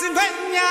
Natsimvenya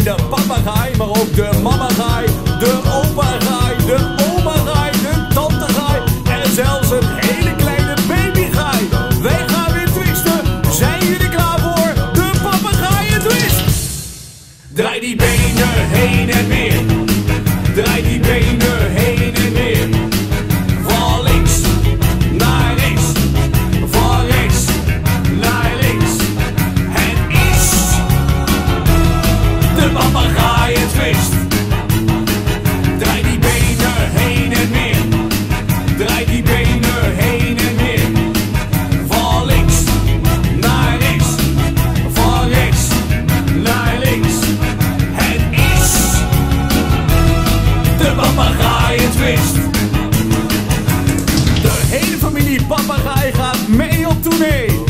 alleen de papagaai, maar ook de mamagaai. papagaaientwist. De hele familie papagaai gaat mee op tournee.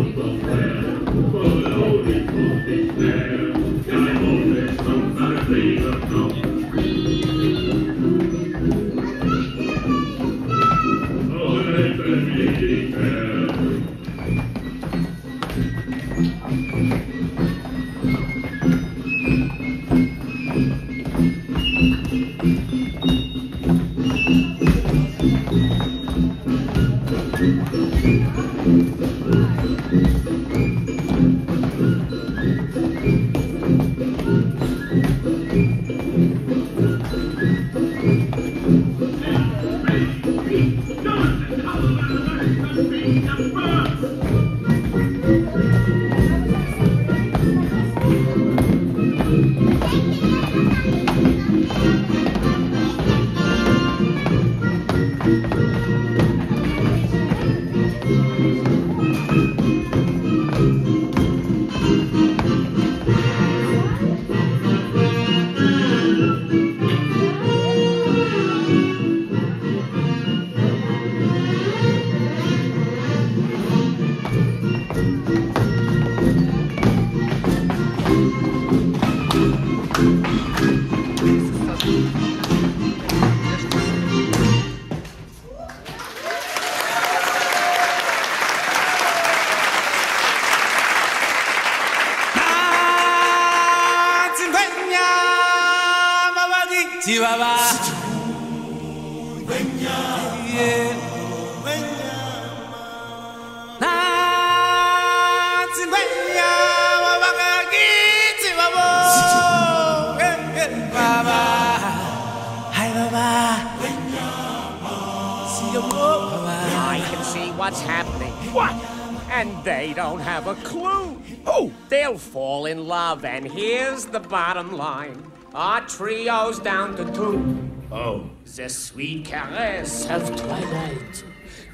Chihuahua. Nansi ngwenya wabakakithi babo. Eh, eh, Baba. Hi baba. I can see what's happening. What? And they don't have a clue. Oh, they'll fall in love, and here's the bottom line. Our trio's down to two. Oh, the sweet caress of twilight.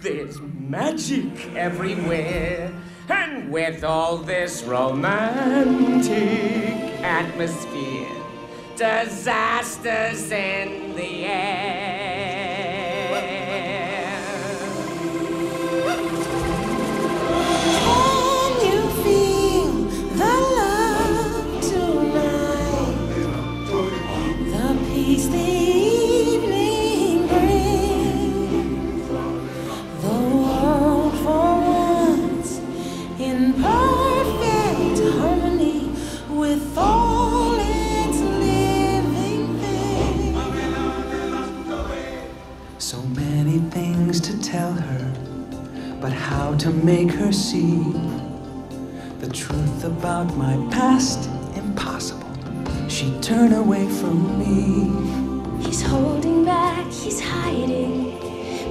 There's magic everywhere. And with all this romantic atmosphere, disasters in the air. Tell her, but how to make her see the truth about my past? Impossible. She'd turn away from me. He's holding back, he's hiding.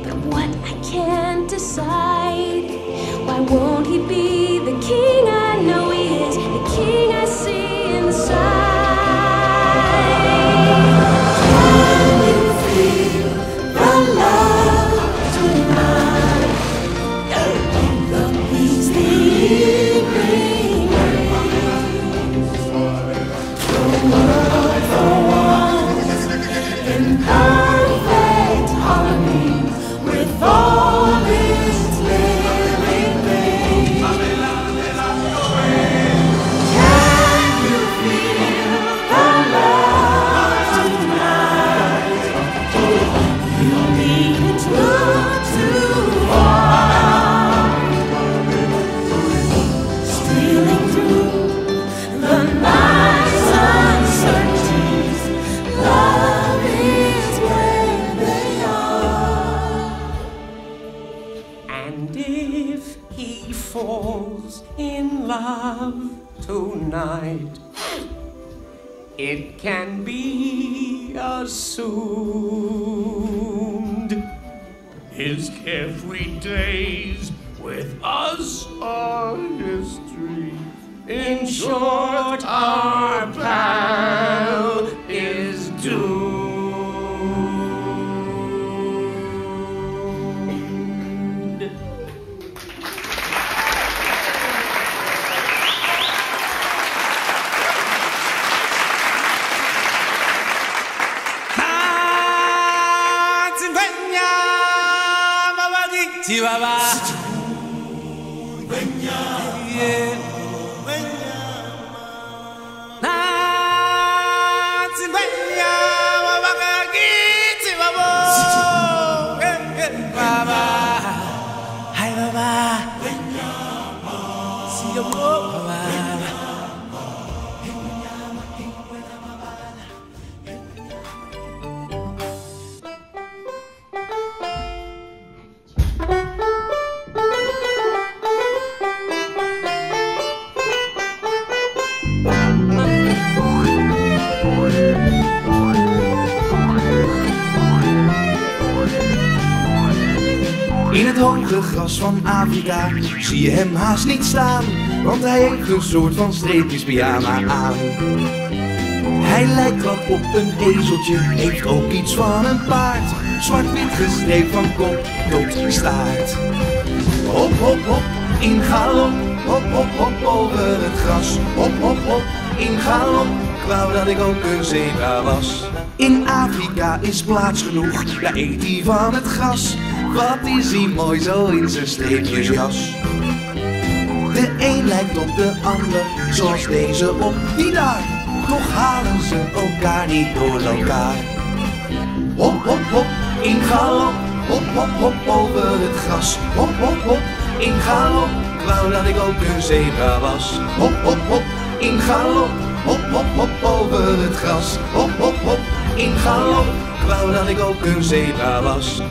But what I can't decide. It can be assumed his carefree days with us are history. In short, our pal チワワ。In het hoge gras van Afrika zie je hem haast niet staan, want hij heeft een soort van streepjespyjama aan. Hij lijkt wat op een ezeltje, heeft ook iets van een paard. Zwart-wit gestreept van kop tot staart. Hop, hop, hop, in galop, hop, hop, hop, over het gras. Hop, hop, hop, in galop, wou dat ik ook een zebra was. In Afrika is plaats genoeg, daar eet hij van het gras. Wat is hij mooi zo in zijn streepjesjas. De een lijkt op de ander, zoals deze op die daar. Toch halen ze elkaar niet door elkaar. Hop, hop, hop, in galop. Hop, hop, hop, over het gras. Hop, hop, hop, in galop. Wou dat ik ook een zebra was. Hop, hop, hop, in galop. Hop, hop, hop, over het gras. Hop, hop, hop, in galop. Ik wou dat ik ook een zebra was.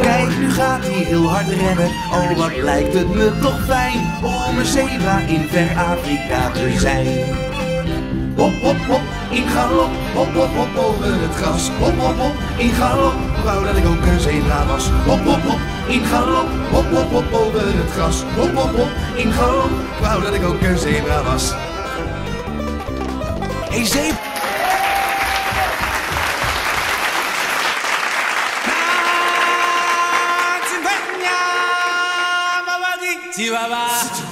Kijk, nu gaat hij heel hard rennen. Oh, wat lijkt het me toch fijn om een zebra in ver Afrika te zijn. Hop, hop, hop, in galop. Hop, hop, hop, over het gras. Hop, hop, hop, in galop. Wou dat ik ook een zebra was. Hop, hop, hop, in galop. Hop, hop, hop, over het gras. Hop, hop, hop, in galop. Wou dat ik ook een zebra was. Hey, mabagi, chihuahua.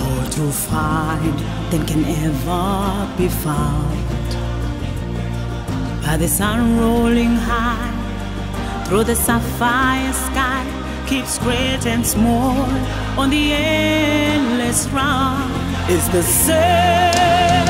more to find than can ever be found. By the sun rolling high through the sapphire sky, keeps great and small on the endless round. Is the circle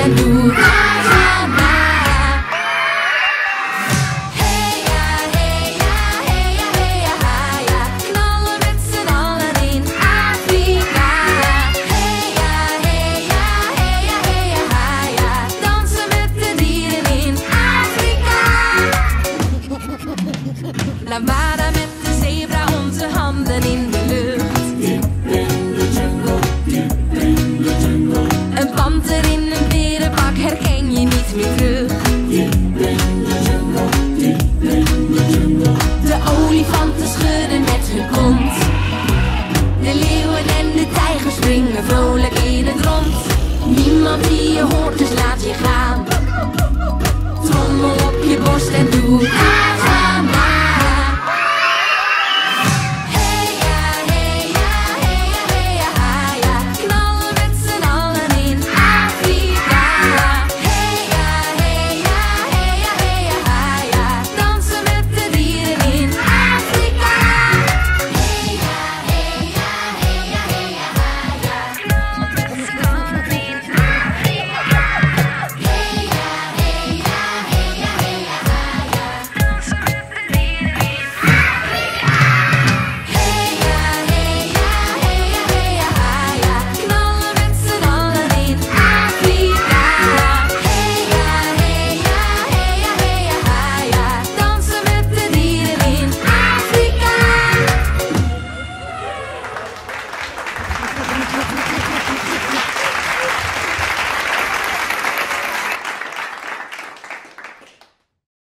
op je